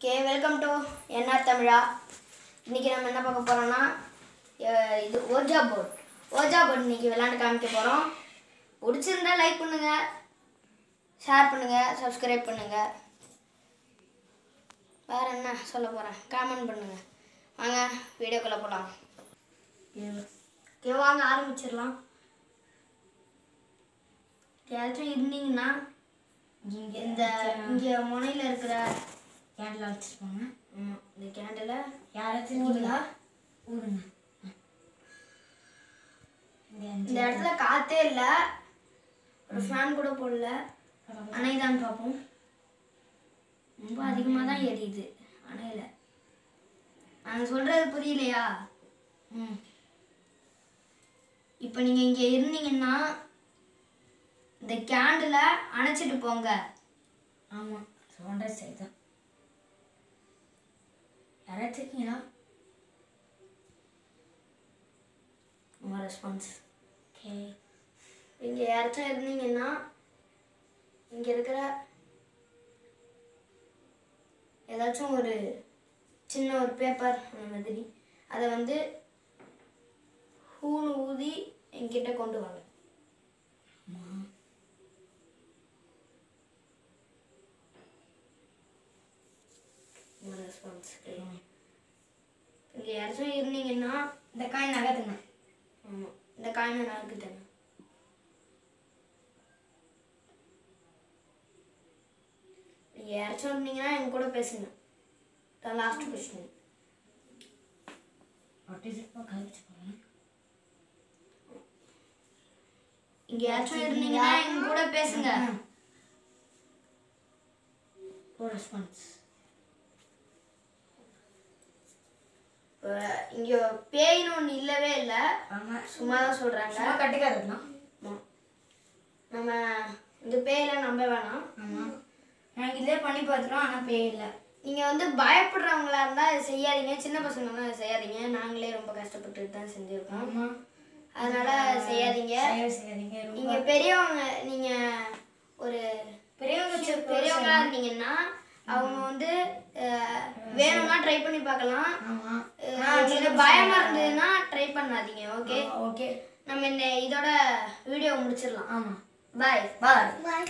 Okay welcome to NR தமிழா இன்றைக்கி நம்ம என்ன பார்க்க போகிறோம்னா இது ஓஜா போர்ட் ஓஜா போர்ட் இன்றைக்கி விளாண்டு காமிக்க போகிறோம் பிடிச்சிருந்தா லைக் பண்ணுங்கள் ஷேர் பண்ணுங்கள் சப்ஸ்கிரைப் பண்ணுங்கள் வேறு என்ன சொல்ல போகிறேன் காமெண்ட் பண்ணுங்கள் வாங்க வீடியோக்குள்ளே போகலாம் ஓகே வாங்க ஆரம்பிச்சிடலாம். யாராச்சும் இருந்தீங்கன்னா இங்கே இந்த இங்கே முனையில் இருக்கிற கேண்டில் வச்சுருப்பாங்க ஆமா, இந்த கேண்டில் யாராச்சும் ஊதுதா? ஊதுங்க இந்த இடத்துல காத்தே இல்லை. ஒரு ஃபேன் கூட போடல. அணைதான்னு பார்ப்போம் ரொம்ப அதிகமாக தான் எரியுது அணையில நாங்கள் சொல்கிறது புரியலையா? ம். இப்போ நீங்கள் இங்கே இருந்தீங்கன்னா இந்த கேண்டிலை அணைச்சிட்டு போங்க. ஆமாம் சொல்கிற சரி தான் யாராச்சும் உங்கள் ரெஸ்பான்ஸ் ஓகே இங்கே யாராச்சும் இருந்தீங்கன்னா இங்கே இருக்கிற ஏதாச்சும் ஒரு சின்ன ஒரு பேப்பர் அந்த மாதிரி அதை வந்து ஹூனு ஊதி என்கிட்ட கொண்டு வாங்க. யாராச்சும் இருந்தீங்கன்னா இந்த காய் நகர்த்துங்க. ஆமாம் இந்த காயினை நறுக்கிட்டேன் நீங்கள் யாராச்சும் இருந்தீங்கன்னா எங்க கூட பேசுங்க. லாஸ்ட் கொஸ்டின் இங்கே யாராச்சும் இருந்தீங்கன்னா எங்க கூட பேசுங்க. ரெஸ்பான்ஸ் இங்கே பேய்னு ஒன்று இல்லவே இல்லை. சும்மா தான் சொல்கிறாங்க சும்மா கட்டுக்காதுலாம் நம்ம இந்த பேயெல்லாம் நம்ப வேணாம். நாங்கள் இதே பண்ணி பார்த்துட்டோம் ஆனால் பே இல்லை. நீங்கள் வந்து பயப்படுறவங்களா இருந்தால் இதை செய்யாதீங்க. சின்ன பசங்கன்னா இதை செய்யாதீங்க. நாங்களே ரொம்ப கஷ்டப்பட்டு தான் செஞ்சுருக்கோம். அதனால செய்யாதீங்க. செய்ய செய்யாதீங்க. ரொம்ப நீங்க பெரியவங்க நீங்க ஒரு பெரியவங்க பெரியவங்களா இருந்தீங்கன்னா அவங்க வந்து அஹ், வேணும்னா ட்ரை பண்ணி பார்க்கலாம். பயமா இருந்ததுன்னா ட்ரை பண்ணாதீங்க ஓகே ஓகே நம்ம இந்த இதோட வீடியோ முடிச்சிடலாம். ஆமாம் பாய் பாய் பாய்